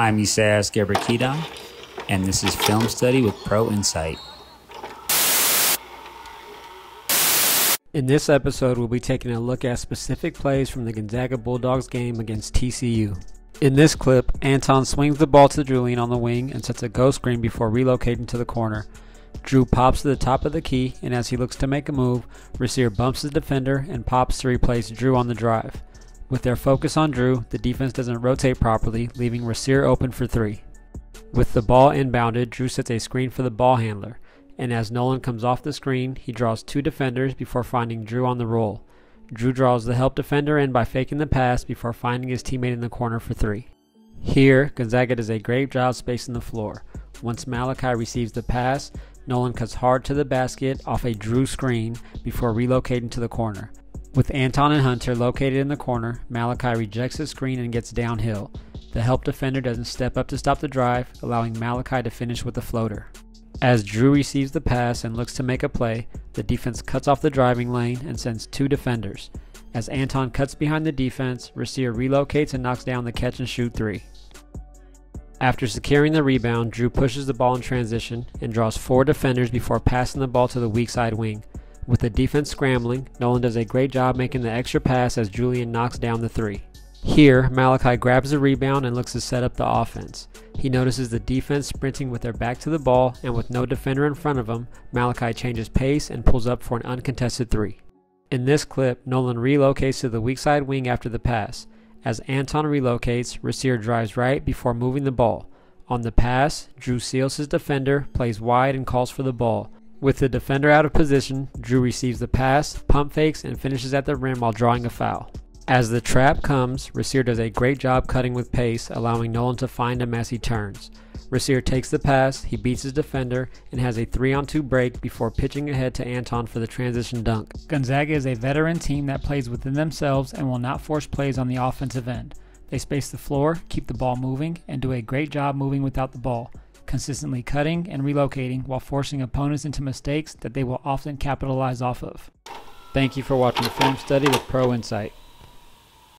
I'm Esayas Gebrekidan, and this is Film Study with Pro Insight. In this episode, we'll be taking a look at specific plays from the Gonzaga Bulldogs game against TCU. In this clip, Anton swings the ball to Julian on the wing and sets a ghost screen before relocating to the corner. Drew pops to the top of the key, and as he looks to make a move, Rasir bumps the defender and pops to replace Drew on the drive. With their focus on Drew, the defense doesn't rotate properly, leaving Rasir open for three. With the ball inbounded, Drew sets a screen for the ball handler, and as Nolan comes off the screen, he draws two defenders before finding Drew on the roll. Drew draws the help defender in by faking the pass before finding his teammate in the corner for three. Here, Gonzaga does a great job spacing the floor. Once Malachi receives the pass, Nolan cuts hard to the basket off a Drew screen before relocating to the corner. With Anton and Hunter located in the corner, Malachi rejects the screen and gets downhill. The help defender doesn't step up to stop the drive, allowing Malachi to finish with a floater. As Drew receives the pass and looks to make a play, the defense cuts off the driving lane and sends two defenders. As Anton cuts behind the defense, Rasir relocates and knocks down the catch and shoot three. After securing the rebound, Drew pushes the ball in transition and draws four defenders before passing the ball to the weak side wing. With the defense scrambling, Nolan does a great job making the extra pass as Julian knocks down the three. Here, Malachi grabs the rebound and looks to set up the offense. He notices the defense sprinting with their back to the ball, and with no defender in front of him, Malachi changes pace and pulls up for an uncontested three. In this clip, Nolan relocates to the weak side wing after the pass. As Anton relocates, Rasir drives right before moving the ball. On the pass, Drew seals his defender, plays wide, and calls for the ball. With the defender out of position, Drew receives the pass, pump fakes, and finishes at the rim while drawing a foul. As the trap comes, Rasir does a great job cutting with pace, allowing Nolan to find him as he turns. Rasir takes the pass, he beats his defender, and has a 3 on 2 break before pitching ahead to Anton for the transition dunk. Gonzaga is a veteran team that plays within themselves and will not force plays on the offensive end. They space the floor, keep the ball moving, and do a great job moving without the ball, consistently cutting and relocating while forcing opponents into mistakes that they will often capitalize off of. Thank you for watching the Film Study with Pro Insight.